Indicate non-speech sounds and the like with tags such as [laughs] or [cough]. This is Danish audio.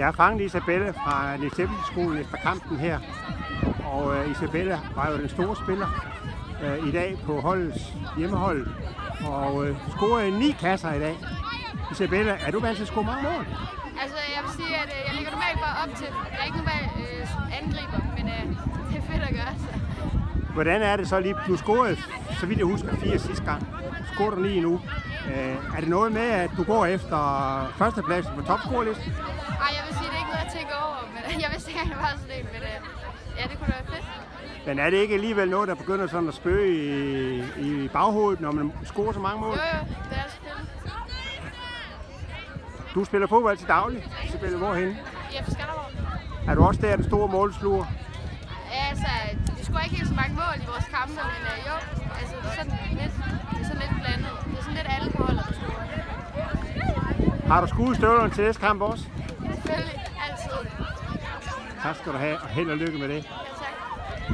Jeg har fanget Isabelle fra Niels efter kampen her. Og uh, Isabelle var jo den store spiller uh, i dag på holdets hjemmehold. Og uh, scorede ni kasser i dag. Isabelle, er du vant til at score mange mål? Altså, jeg vil sige, at uh, jeg ligger normalt bare op til. Jeg er ikke normalt uh, angriber, men uh, det er fedt at gøre. Så. Hvordan er det så lige? Du scorede, så vidt jeg husker, fire sidste gang. Scorer du ni nu. Uh, er det noget med, at du går efter førstepladsen på topscorelisten? Jeg vil sige, det er ikke noget, jeg tænker over. Men [laughs] jeg vidste ikke, at det var sådan en, men uh, ja, det kunne da være fedt. Men er det ikke alligevel noget, der begynder sådan at spøge i, i baghovedet, når man scorer så mange mål? Jo, jo, det er selvfølgelig. Du spiller fodbold til daglig. Isabelle, hvorhenne? Ja, for Skanderborg. Er du også der, den store målsluger? Ja, altså, vi scorer ikke helt så mange mål i vores kampe, men uh, jo, altså, det er sådan lidt, det er sådan lidt blandet. Det er sådan lidt alle på holdet, der scorer. Har du skudt støvlerne til næste kamp også? Selvfølgelig, altid. Tak skal du have, og held og lykke med det.